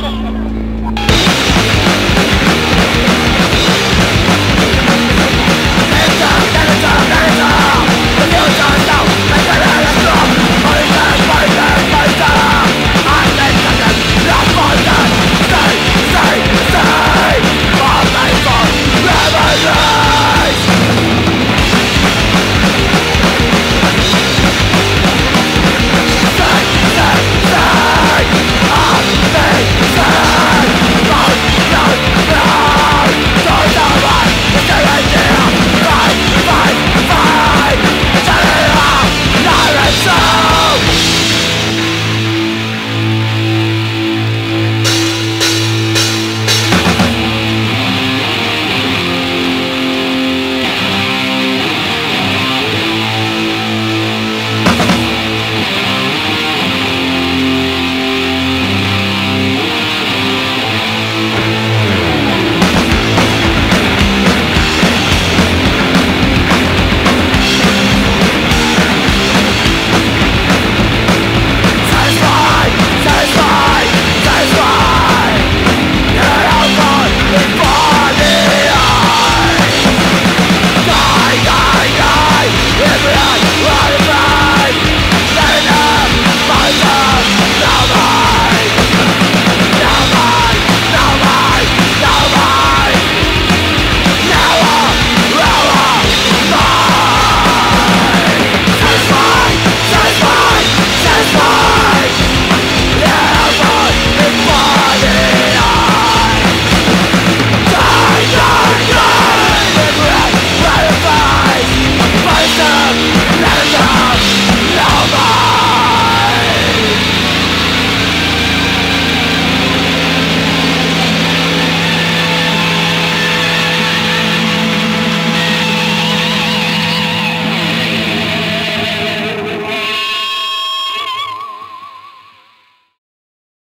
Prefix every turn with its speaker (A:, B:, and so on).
A: Ha, ha, ha.